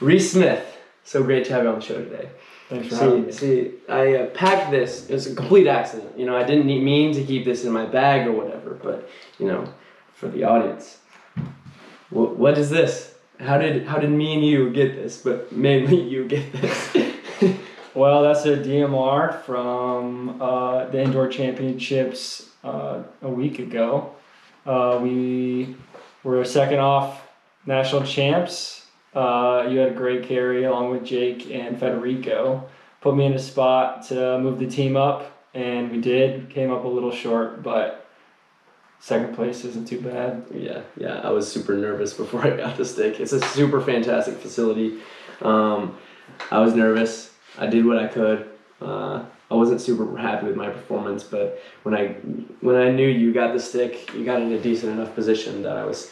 Reece Smith, so great to have you on the show today. Thanks for having me. see, I uh, packed this. It was a complete accident. You know, I didn't need- mean to keep this in my bag or whatever, but you know, for the audience, what, what is this? How did how did me and you get this? But mainly you get this. Well, that's a DMR from uh, the indoor championships uh, a week ago. Uh, we were second off national champs. Uh, you had a great carry along with Jake and Federico. Put me in a spot to move the team up, and we did. Came up a little short, but second place isn't too bad. yeah, yeah. I was super nervous before I got the stick. It's a super fantastic facility. Um, I was nervous. I did what I could. Uh, I wasn't super happy with my performance, but when I when I knew you got the stick, you got in a decent enough position that I was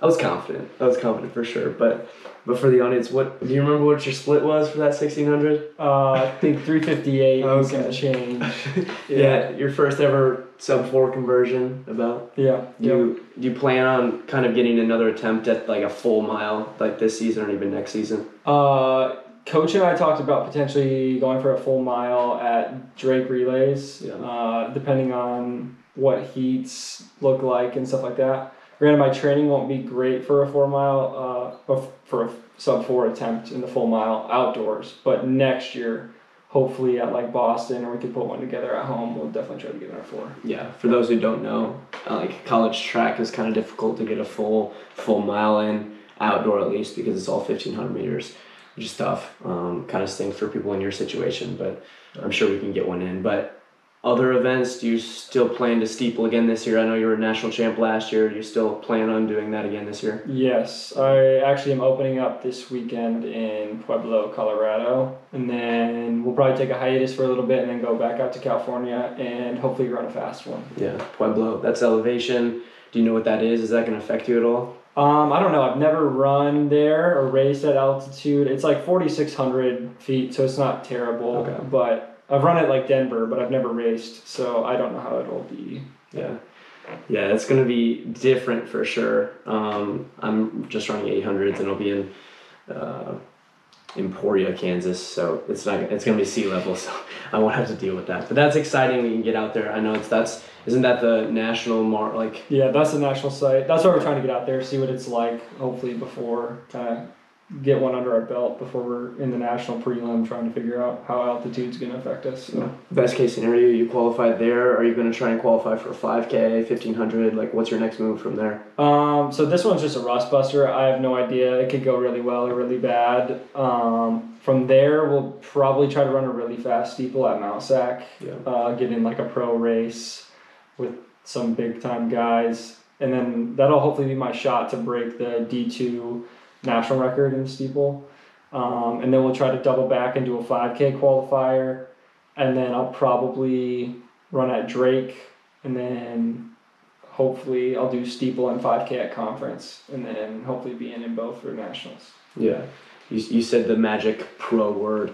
I was confident. I was confident for sure. But but for the audience, what do you remember what your split was for that sixteen hundred? Uh, I think 358 and some Okay. change. Yeah, your first ever sub four conversion about. Yeah. Do you do you plan on kind of getting another attempt at like a full mile like this season or even next season? Uh, Coach and I talked about potentially going for a full mile at Drake Relays, Yeah. uh, depending on what heats look like and stuff like that. Granted, my training won't be great for a four mile, uh, for a sub four attempt in the full mile outdoors, but next year, hopefully at like Boston, or we could put one together at home, we'll definitely try to get in our four. Yeah, for those who don't know, uh, like college track is kind of difficult to get a full full mile in outdoor at least because it's all fifteen hundred meters, which is tough. Um, kind of stinks for people in your situation, but I'm sure we can get one in. But other events, do you still plan to steeple again this year? I know you were a national champ last year. Do you still plan on doing that again this year? Yes, I actually am opening up this weekend in Pueblo, Colorado, and then we'll probably take a hiatus for a little bit and then go back out to California and hopefully run a fast one. Yeah, Pueblo. That's elevation. Do you know what that is? Is that going to affect you at all? Um, I don't know. I've never run there or raced at altitude. It's like forty six hundred feet, so it's not terrible. Okay. But I've run it like Denver, but I've never raced, so I don't know how it'll be. Yeah. Yeah, it's going to be different for sure. Um, I'm just running 800s and it'll be in uh, Emporia, Kansas. So it's not it's to be sea level, so I won't have to deal with that. But that's exciting. We can get out there. I know it's that's isn't that the national mar like Yeah, that's the national site. That's why we're trying to get out there, see what it's like. Hopefully, before kind of get one under our belt before we're in the national prelim, trying to figure out how altitude's going to affect us. So. best case scenario you qualify there. Are you going to try and qualify for a 5K, 1500? Like what's your next move from there? Um, so this one's just a rust buster. I have no idea. It could go really well or really bad. Um, from there, we'll probably try to run a really fast steeple at Mount Sac. Yeah. Uh, get in like a pro race with some big time guys, and then that'll hopefully be my shot to break the D two national record in the steeple. Um, and then we'll try to double back and do a 5K qualifier, and then I'll probably run at Drake, and then hopefully I'll do steeple and 5K at conference, and then hopefully be in in both for nationals. Yeah, you, you said the magic pro word.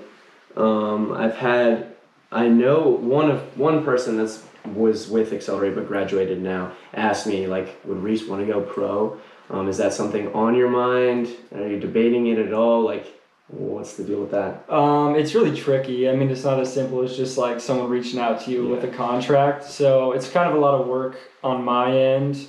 Um, I've had, I know one of one person that's was with XLR8 but graduated now asked me like, would Reece want to go pro? Um, is that something on your mind? Are you debating it at all? Like, what's the deal with that? Um, it's really tricky. I mean, it's not as simple as just like someone reaching out to you with a contract. So it's kind of a lot of work on my end.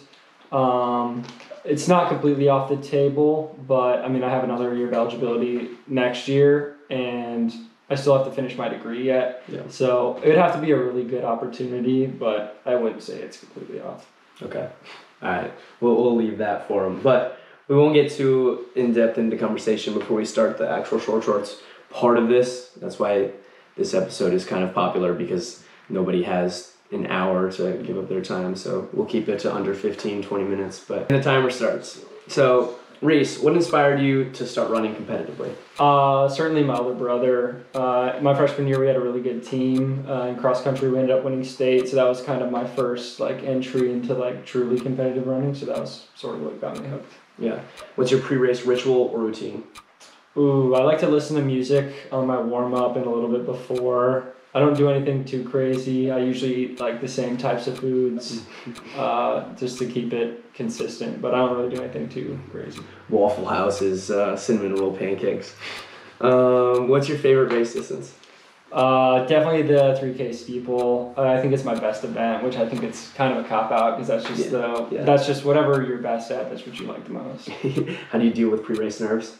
Um, it's not completely off the table, but I mean, I have another year of eligibility next year, and I still have to finish my degree yet. Yeah. So it would have to be a really good opportunity, but I wouldn't say it's completely off. Okay. All right. We'll, we'll leave that for him. But we won't get too in depth into conversation before we start the actual short shorts part of this. That's why this episode is kind of popular because nobody has an hour to give up their time. So we'll keep it to under 15, 20 minutes. But the timer starts. So, Reece, what inspired you to start running competitively? Uh, certainly my older brother. Uh, my freshman year, we had a really good team uh, in cross country. We ended up winning state, so that was kind of my first like entry into like truly competitive running. So that was sort of what got me hooked. Yeah. What's your pre race ritual or routine? Ooh, I like to listen to music on my warm up and a little bit before. I don't do anything too crazy. I usually eat like the same types of foods, uh, just to keep it consistent. But I don't really do anything too crazy. Waffle House's uh, cinnamon roll pancakes. Um, what's your favorite race distance? Uh, definitely the 3K steeple. Uh, I think it's my best event, which I think it's kind of a cop out because that's just the yeah. that's just whatever you're best at. That's what you like the most. How do you deal with pre-race nerves?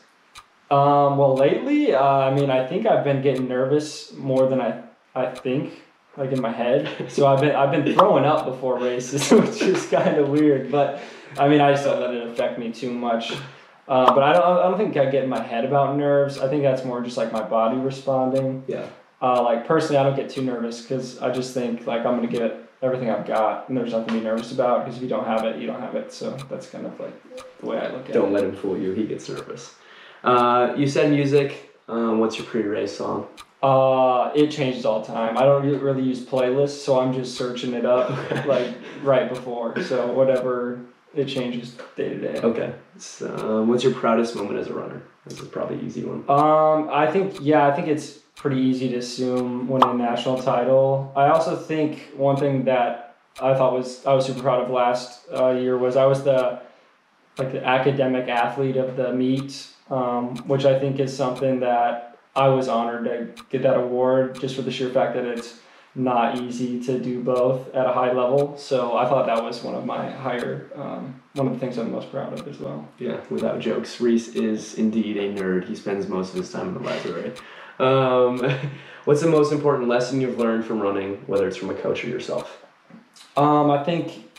Um, well, lately, uh, I mean, I think I've been getting nervous more than I I think, like in my head. So I've been I've been throwing up before races, which is kind of weird. But I mean, I just don't let it affect me too much. Uh, but I don't I don't think I get in my head about nerves. I think that's more just like my body responding. Yeah. Uh, like personally, I don't get too nervous because I just think like I'm gonna give it everything I've got, and there's nothing to be nervous about. Because if you don't have it, you don't have it. So that's kind of like the way I look at it. Don't let him fool you. He gets nervous. Uh, you said music. Um, what's your pre-race song? Uh, it changes all the time. I don't really use playlists, so I'm just searching it up like right before. So whatever it changes day to day. Okay. So, um, what's your proudest moment as a runner? This is probably easy one. Um, I think yeah, I think it's pretty easy to assume winning a national title. I also think one thing that I thought was I was super proud of last uh, year was I was the like the academic athlete of the meet, um, which I think is something that I was honored to get that award just for the sheer fact that it's not easy to do both at a high level. So I thought that was one of my higher um, one of the things I'm most proud of as well. Yeah, without jokes, Reece is indeed a nerd. He spends most of his time in the library. Um, what's the most important lesson you've learned from running, whether it's from a coach or yourself? Um, I think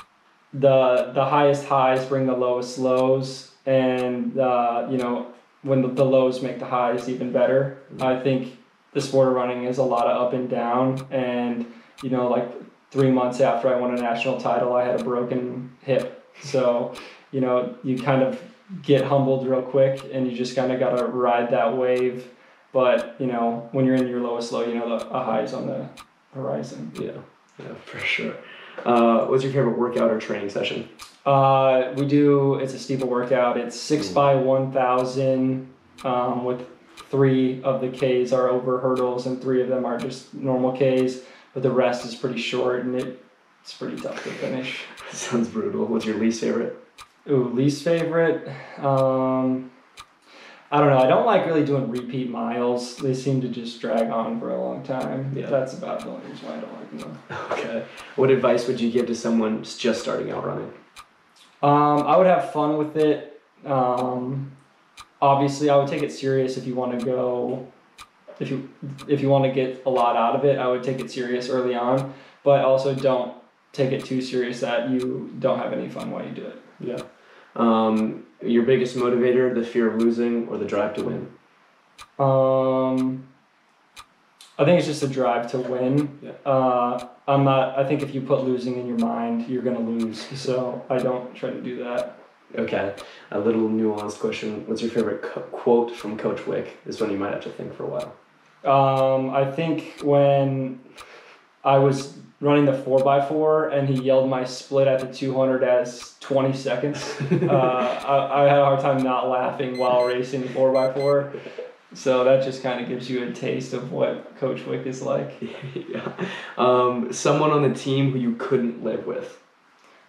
the the highest highs bring the lowest lows, and uh, you know when the, the lows make the highs even better. Mm-hmm. I think the sport of running is a lot of up and down, and you know like three months after I won a national title, I had a broken hip. So you know you kind of get humbled real quick, and you just kind of gotta ride that wave. But you know when you're in your lowest low, you know the a high is on the horizon. Yeah, yeah, for sure. Uh, what's your favorite workout or training session? Uh, we do. It's a steeple workout. It's six by one thousand, um, with three of the Ks are over hurdles and three of them are just normal Ks. But the rest is pretty short and it, it's pretty tough to finish. Sounds brutal. What's your least favorite? Ooh, least favorite. Um, I don't know. I don't like really doing repeat miles. They seem to just drag on for a long time. Yeah. That's about the only reason why I don't like them. Okay. What advice would you give to someone just starting out running? Um, I would have fun with it. Um, obviously, I would take it serious if you want to go. If you if you want to get a lot out of it, I would take it serious early on. But also, don't take it too serious that you don't have any fun while you do it. Yeah. Um, your biggest motivator, the fear of losing or the drive to win? Um, I think it's just a drive to win. Yeah. Uh, I'm not. I think if you put losing in your mind, you're gonna lose. So I don't try to do that. Okay. A little nuanced question. What's your favorite co- quote from Coach Wick? This one you might have to think for a while. Um, I think when I was running the 4x4 and he yelled my split at the 200 as 20 seconds, uh, I, I had a hard time not laughing while racing 4x4. So that just kind of gives you a taste of what Coach Wick is like, yeah. Um, someone on the team who you couldn't live with.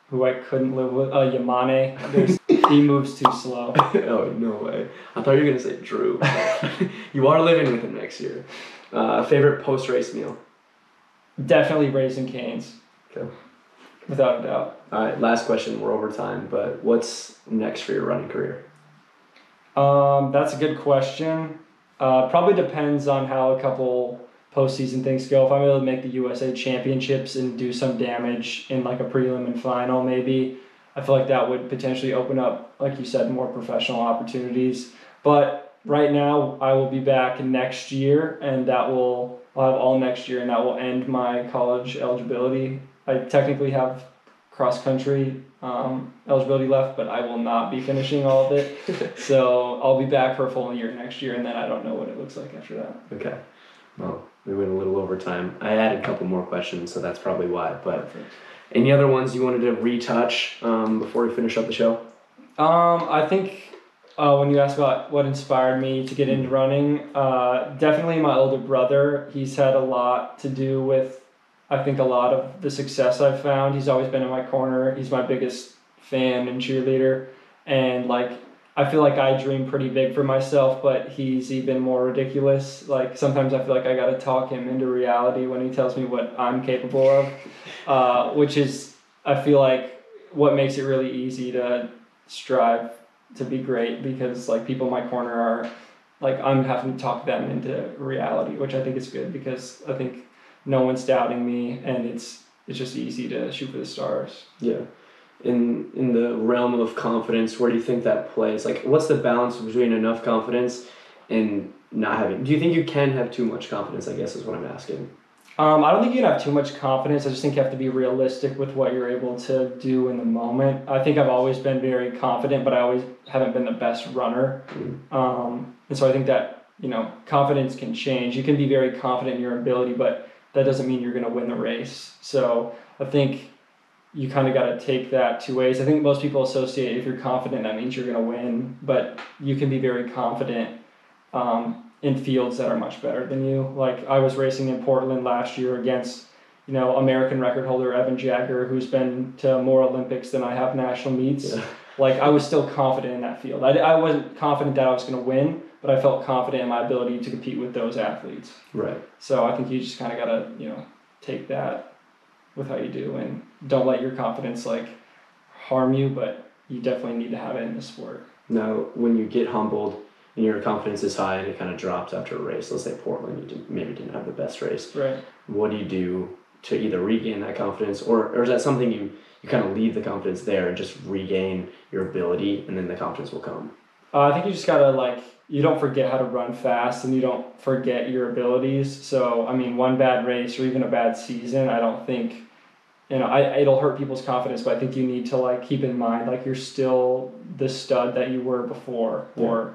who I couldn't live with. Uh, Yamane, he moves too slow. oh no way! I thought you were gonna say Drew. you are living with him next year. Uh, favorite post race meal. Definitely Raising Cane's. Okay. Without a doubt. All right. Last question. We're over time, but what's next for your running career? Um, that's a good question. Uh, probably depends on how a couple postseason things go. If I'm able to make the USA Championships and do some damage in like a prelim and final, maybe I feel like that would potentially open up, like you said, more professional opportunities. But right now, I will be back next year, and that will I'll have all next year, and that will end my college eligibility. I technically have cross country um, eligibility left, but I will not be finishing all of it. so I'll be back for a full year next year, and then I don't know what it looks like after that. Okay. Well, we went a little over time. I added a couple more questions, so that's probably why. But any other ones you wanted to retouch um, before we finish up the show? Um, I think uh, when you asked about what inspired me to get into running, uh, definitely my older brother. He's had a lot to do with, I think, a lot of the success I've found. He's always been in my corner. He's my biggest fan and cheerleader. And like, I feel like I dream pretty big for myself, but he's even more ridiculous. Like, sometimes I feel like I got to talk him into reality when he tells me what I'm capable of, uh, which is, I feel like, what makes it really easy to strive to be great because like people in my corner are like I'm having to talk them into reality, which I think is good because I think no one's doubting me and it's it's just easy to shoot for the stars. Yeah. In in the realm of confidence, where do you think that plays? Like what's the balance between enough confidence and not having do you think you can have too much confidence, I guess is what I'm asking. Um, I don't think you can have too much confidence. I just think you have to be realistic with what you're able to do in the moment. I think I've always been very confident, but I always haven't been the best runner. Mm. Um, and so I think that, you know, confidence can change. You can be very confident in your ability, but that doesn't mean you're going to win the race. So I think you kind of got to take that two ways. I think most people associate if you're confident, that means you're going to win, but you can be very confident. Um, in fields that are much better than you. Like I was racing in Portland last year against, you know, American record holder Evan Jager, who's been to more Olympics than I have national meets. Yeah. Like I was still confident in that field. I, I wasn't confident that I was going to win, but I felt confident in my ability to compete with those athletes. Right. So I think you just kind of got to, you know, take that with how you do and don't let your confidence like harm you, but you definitely need to have it in the sport. Now, when you get humbled and your confidence is high and it kind of drops after a race, let's say Portland, you didn't, maybe didn't have the best race. Right. What do you do to either regain that confidence, or, or is that something you you kind of leave the confidence there and just regain your ability, and then the confidence will come? Uh, I think you just gotta like you don't forget how to run fast and you don't forget your abilities. So I mean, one bad race or even a bad season, I don't think you know I it'll hurt people's confidence. But I think you need to like keep in mind like you're still the stud that you were before, Yeah. or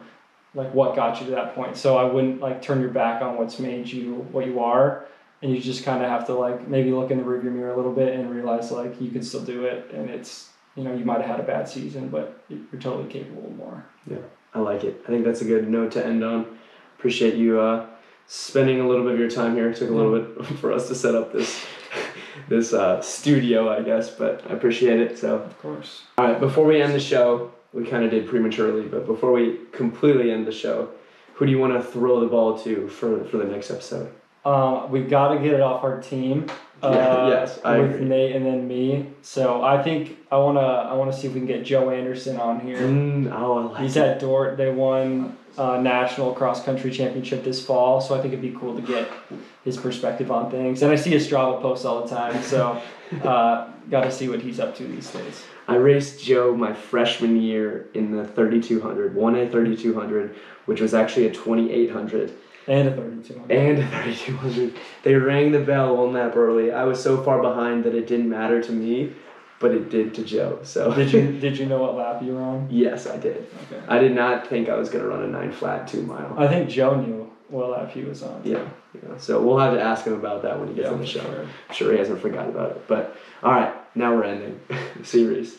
like what got you to that point. So I wouldn't like turn your back on what's made you what you are. And you just kind of have to like maybe look in the rearview mirror a little bit and realize like you can still do it, and it's you know you might have had a bad season, but you're totally capable of more. Yeah, I like it. I think that's a good note to end on. Appreciate you uh, spending a little bit of your time here. It took a little bit for us to set up this this uh, studio, I guess, but I appreciate it. So, Of course. all right, before we end the show, we kind of did prematurely, but before we completely end the show, who do you want to throw the ball to for for the next episode? Um, we've got to get it off our team. Uh, Yeah, yes, I with agree. Nate and then me. So I think I wanna I wanna see if we can get Joe Anderson on here. Mm, oh, like He's it. at Dordt. They won uh, national cross country championship this fall, so I think it'd be cool to get his perspective on things. And I see his Strava posts all the time, so uh, got to see what he's up to these days. I raced Joe my freshman year in the 3200, 1A 3200, which was actually a 2800. And a 3200. and a 3200. They rang the bell one lap early. I was so far behind that it didn't matter to me, but it did to Joe. So Did you did you know what lap you were on? yes, I did. Okay. I did not think I was gonna run a nine flat two mile. I think Joe knew what lap he was on. Yeah, yeah. So we'll have to ask him about that when he gets on the show. sure. I'm sure he hasn't forgot about it. But all right, now we're ending the series.